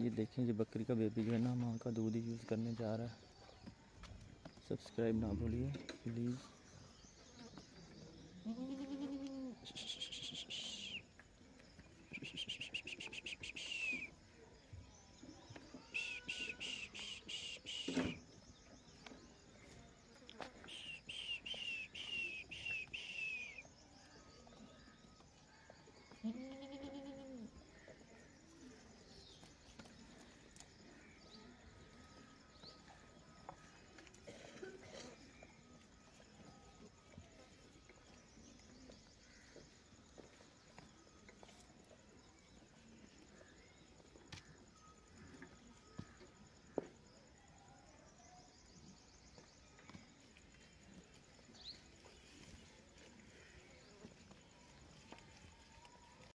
ये देखें ये बकरी का बेबी जो है ना, माँ का दूध ही यूज़ करने जा रहा है। सब्सक्राइब ना भूलिए प्लीज़